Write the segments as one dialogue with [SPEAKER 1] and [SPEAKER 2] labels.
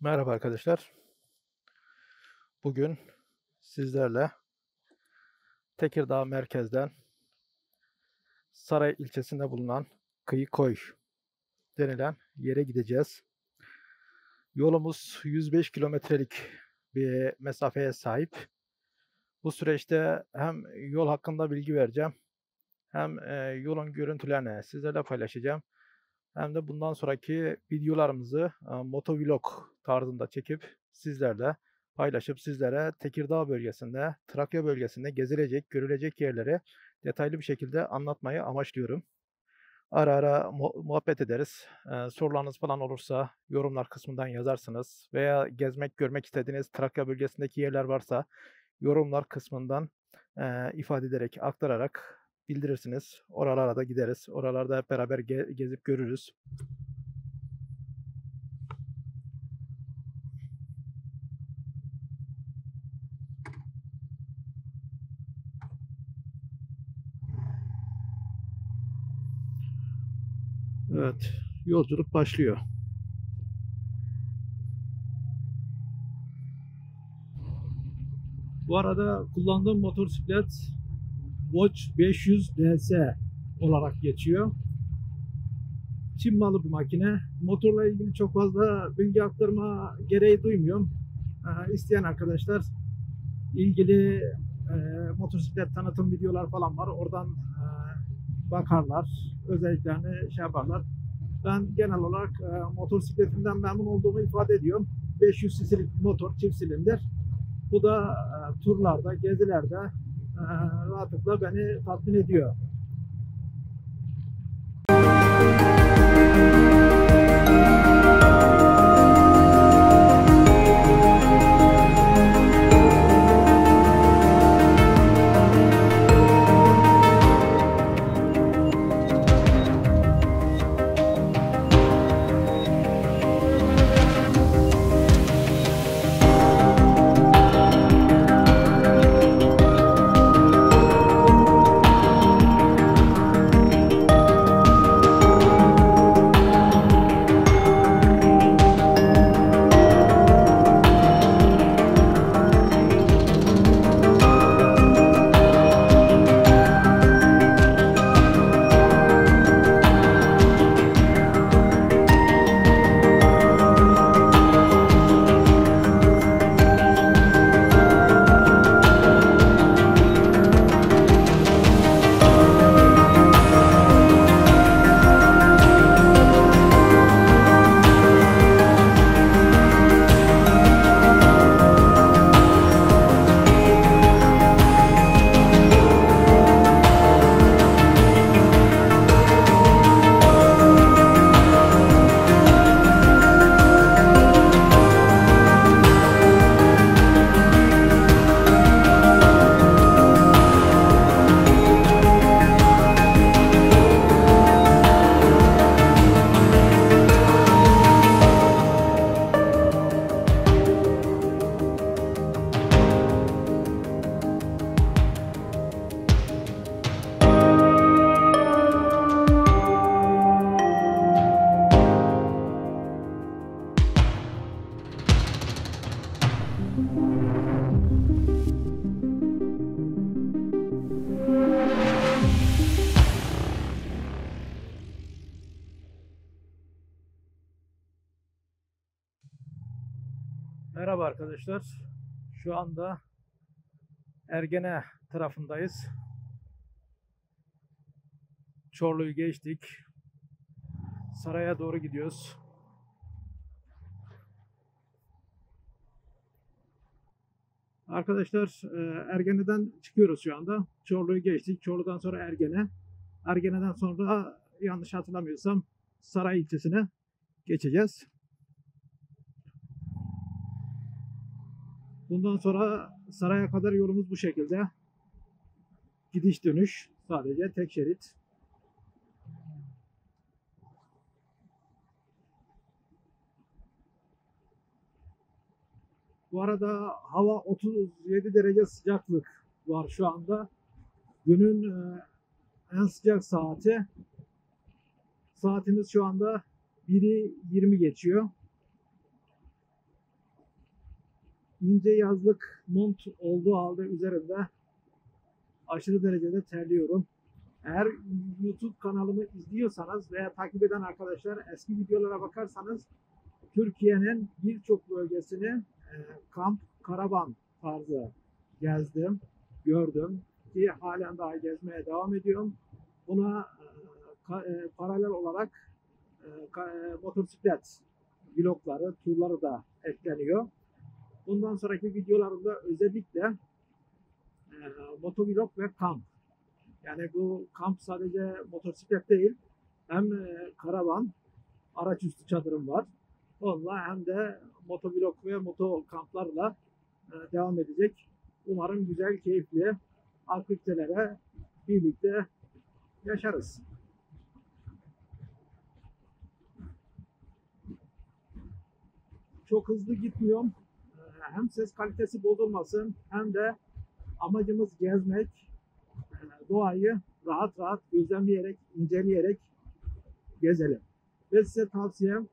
[SPEAKER 1] Merhaba arkadaşlar. Bugün sizlerle Tekirdağ merkezden Saray ilçesinde bulunan Kıyıkoy denilen yere gideceğiz. Yolumuz 105 kilometrelik bir mesafeye sahip. Bu süreçte hem yol hakkında bilgi vereceğim hem e, yolun görüntülerini sizlerle paylaşacağım. Hem de bundan sonraki videolarımızı e, motovlog tarzında çekip sizlerle paylaşıp sizlere Tekirdağ bölgesinde, Trakya bölgesinde gezilecek, görülecek yerleri detaylı bir şekilde anlatmayı amaçlıyorum. Ara ara mu- muhabbet ederiz. Ee, sorularınız falan olursa yorumlar kısmından yazarsınız. Veya gezmek, görmek istediğiniz Trakya bölgesindeki yerler varsa yorumlar kısmından e, ifade ederek, aktararak bildirirsiniz. Oralara da gideriz. Oralarda hep beraber ge- gezip görürüz. Evet, yolculuk başlıyor. Bu arada kullandığım motosiklet Watch 500 DS olarak geçiyor. Çin malı bir makine. Motorla ilgili çok fazla bilgi aktarma gereği duymuyorum. Ee, isteyen arkadaşlar ilgili e, motosiklet tanıtım videolar falan var. Oradan e, bakarlar. Özelliklerini şey yaparlar. Ben genel olarak e, motosikletimden memnun olduğumu ifade ediyorum. 500 cc'lik motor çift silindir. Bu da e, turlarda, gezilerde rahatlıkla beni tatmin ediyor. Merhaba arkadaşlar. Şu anda Ergene tarafındayız. Çorlu'yu geçtik. Saraya doğru gidiyoruz. Arkadaşlar e, Ergene'den çıkıyoruz şu anda. Çorlu'yu geçtik. Çorlu'dan sonra Ergene. Ergene'den sonra yanlış hatırlamıyorsam Saray ilçesine geçeceğiz. Bundan sonra saraya kadar yolumuz bu şekilde. Gidiş dönüş sadece tek şerit. Bu arada hava 37 derece sıcaklık var şu anda. Günün e, en sıcak saati. Saatimiz şu anda 1'i 20 geçiyor. İnce yazlık mont olduğu halde üzerimde aşırı derecede terliyorum. Eğer YouTube kanalımı izliyorsanız veya takip eden arkadaşlar eski videolara bakarsanız Türkiye'nin birçok bölgesini e, kamp, karavan tarzı gezdim, gördüm ki halen daha gezmeye devam ediyorum. Buna e, e, paralel olarak e, e, motosiklet vlogları, turları da ekleniyor. Bundan sonraki videolarımda özellikle e, motovlog ve kamp. Yani bu kamp sadece motosiklet değil, hem e, karavan, araç üstü çadırım var. Onunla hem de motovlog ve moto kamplarla e, devam edecek. Umarım güzel, keyifli aktivitelere birlikte yaşarız. Çok hızlı gitmiyorum. Hem ses kalitesi bozulmasın hem de amacımız gezmek, e, doğayı rahat rahat gözlemleyerek, inceleyerek gezelim. Ve size tavsiyem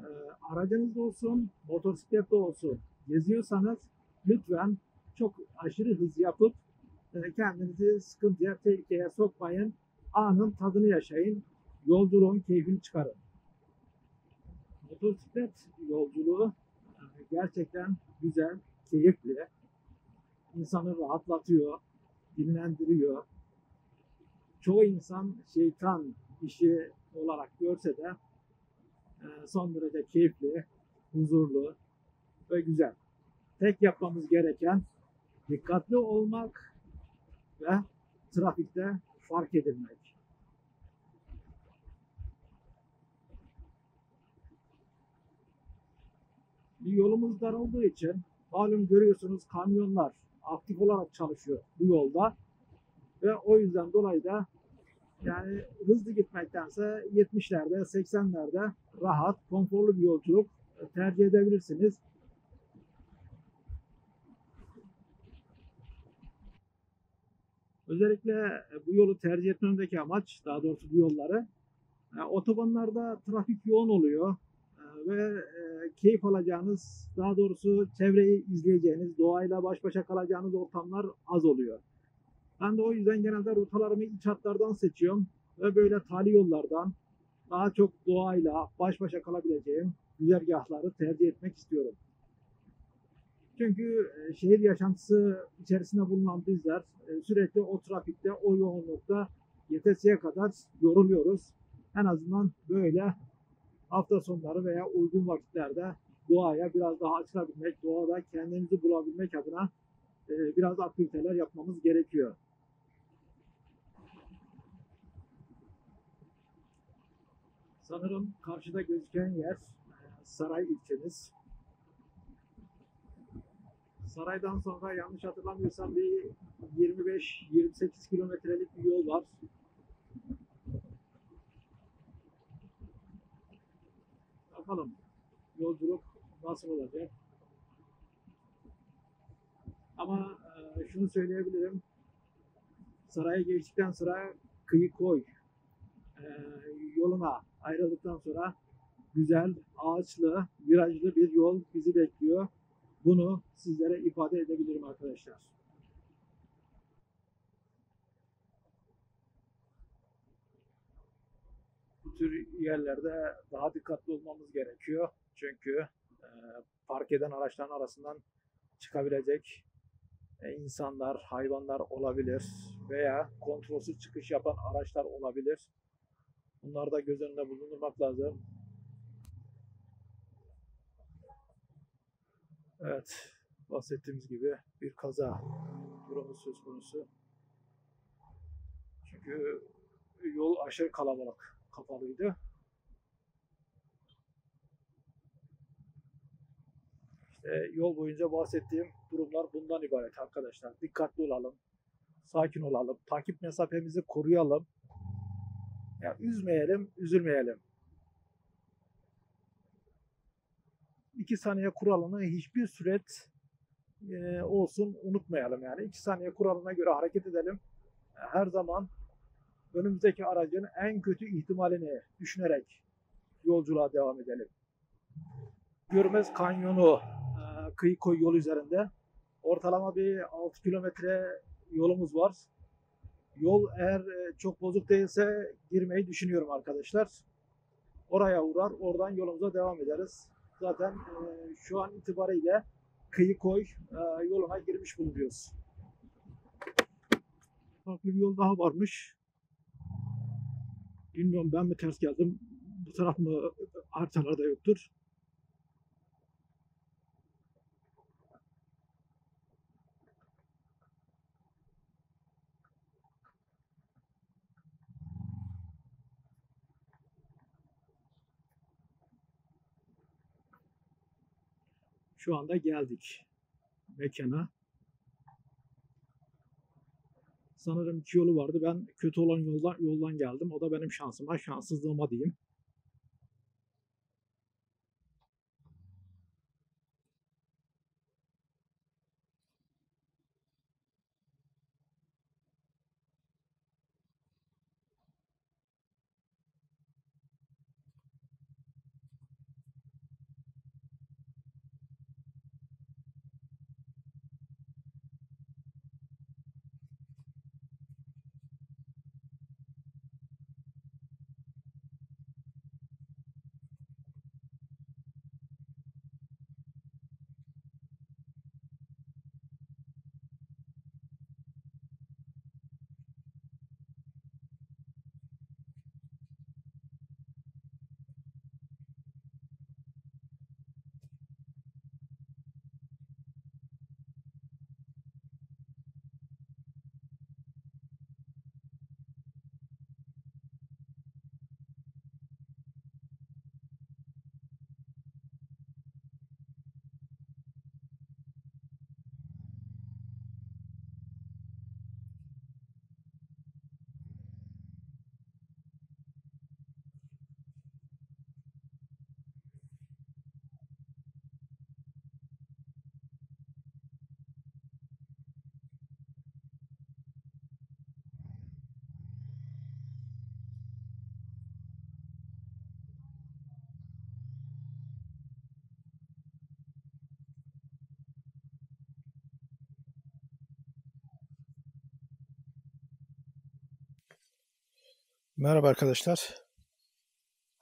[SPEAKER 1] e, aracınızda olsun, motosiklette olsun geziyorsanız lütfen çok aşırı hız yapıp e, kendinizi sıkıntıya, tehlikeye sokmayın. Anın tadını yaşayın. Yolculuğun keyfini çıkarın. Motosiklet yolculuğu gerçekten güzel, keyifli. İnsanı rahatlatıyor, dinlendiriyor. Çoğu insan şeytan işi olarak görse de e, son derece keyifli, huzurlu ve güzel. Tek yapmamız gereken dikkatli olmak ve trafikte fark edilmek. Bir yolumuz dar olduğu için malum görüyorsunuz kamyonlar aktif olarak çalışıyor bu yolda ve o yüzden dolayı da yani hızlı gitmektense 70'lerde 80'lerde rahat konforlu bir yolculuk tercih edebilirsiniz. Özellikle bu yolu tercih etmemdeki amaç, daha doğrusu bu yolları, e, otobanlarda trafik yoğun oluyor ve e, keyif alacağınız, daha doğrusu çevreyi izleyeceğiniz, doğayla baş başa kalacağınız ortamlar az oluyor. Ben de o yüzden genelde rotalarımı iç hatlardan seçiyorum ve böyle tali yollardan daha çok doğayla baş başa kalabileceğim güzergahları tercih etmek istiyorum. Çünkü e, şehir yaşantısı içerisinde bulunan bizler e, sürekli o trafikte, o yoğunlukta yetesiye kadar yoruluyoruz. En azından böyle hafta sonları veya uygun vakitlerde doğaya biraz daha açılabilmek, doğada kendimizi bulabilmek adına e, biraz aktiviteler yapmamız gerekiyor. Sanırım karşıda gözüken yer e, Saray ilçemiz. Saraydan sonra yanlış hatırlamıyorsam bir 25-28 kilometrelik bir yol var. Bakalım yolculuk nasıl olacak. Ama e, şunu söyleyebilirim. Saraya geçtikten sonra kıyı koy e, yoluna ayrıldıktan sonra güzel, ağaçlı, virajlı bir yol bizi bekliyor. Bunu sizlere ifade edebilirim arkadaşlar. Tür yerlerde daha dikkatli olmamız gerekiyor. Çünkü e, park eden araçların arasından çıkabilecek e, insanlar, hayvanlar olabilir veya kontrolsüz çıkış yapan araçlar olabilir. Bunları da göz önünde bulundurmak lazım. Evet, bahsettiğimiz gibi bir kaza durumu söz konusu. Çünkü yol aşırı kalabalık, kapalıydı. İşte yol boyunca bahsettiğim durumlar bundan ibaret arkadaşlar. Dikkatli olalım, sakin olalım, takip mesafemizi koruyalım. Ya üzmeyelim, üzülmeyelim. 2 saniye kuralını hiçbir süret e, olsun unutmayalım yani. 2 saniye kuralına göre hareket edelim. Her zaman önümüzdeki aracın en kötü ihtimalini düşünerek yolculuğa devam edelim. Görmez Kanyonu, kıyı koy yol üzerinde. Ortalama bir 6 kilometre yolumuz var. Yol eğer çok bozuk değilse girmeyi düşünüyorum arkadaşlar. Oraya uğrar, oradan yolumuza devam ederiz. Zaten e, şu an itibariyle kıyı koy e, yoluna girmiş bulunuyoruz. Farklı bir yol daha varmış. Bilmiyorum ben mi ters geldim. Bu taraf mı haritalarda yoktur. Şu anda geldik mekana. Sanırım iki yolu vardı. Ben kötü olan yoldan, yoldan geldim. O da benim şansıma, şanssızlığıma diyeyim. Merhaba arkadaşlar.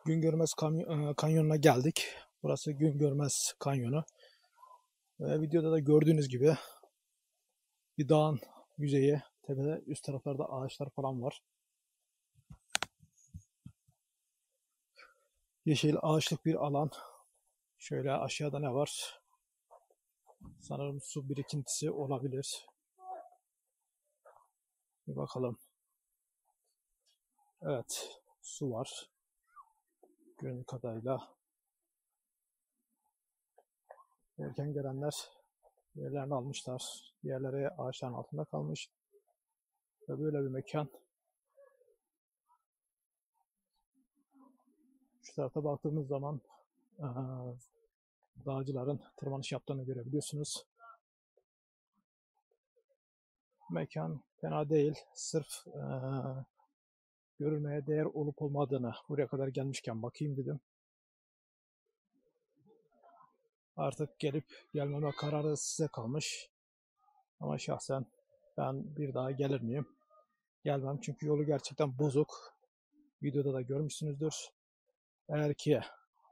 [SPEAKER 1] Gün Görmez e, Kanyonu'na geldik. Burası Gün Görmez Kanyonu. Ve videoda da gördüğünüz gibi bir dağın yüzeyi, tepede üst taraflarda ağaçlar falan var. Yeşil ağaçlık bir alan. Şöyle aşağıda ne var? Sanırım su birikintisi olabilir. Bir bakalım. Evet, su var. Göründüğü kadarıyla. Erken gelenler yerlerini almışlar. Yerlere ağaçların altında kalmış. Ve böyle bir mekan. Şu tarafa baktığımız zaman dağcıların tırmanış yaptığını görebiliyorsunuz. Mekan fena değil. Sırf görülmeye değer olup olmadığını buraya kadar gelmişken bakayım dedim. Artık gelip gelmeme kararı size kalmış. Ama şahsen ben bir daha gelir miyim? Gelmem çünkü yolu gerçekten bozuk. Videoda da görmüşsünüzdür. Eğer ki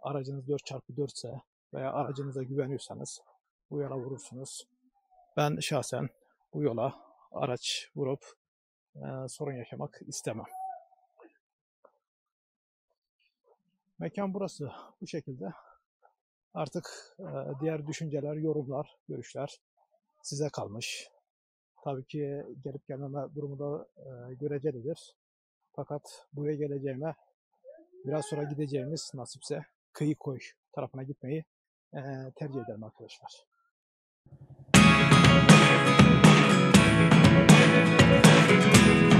[SPEAKER 1] aracınız 4x4 ise veya aracınıza güveniyorsanız bu yola vurursunuz. Ben şahsen bu yola araç vurup e, sorun yaşamak istemem. Mekan burası. Bu şekilde artık e, diğer düşünceler, yorumlar, görüşler size kalmış. Tabii ki gelip gelmeme durumu da e, görecelidir. Fakat buraya geleceğime biraz sonra gideceğimiz nasipse kıyı koy tarafına gitmeyi e, tercih ederim arkadaşlar.
[SPEAKER 2] Müzik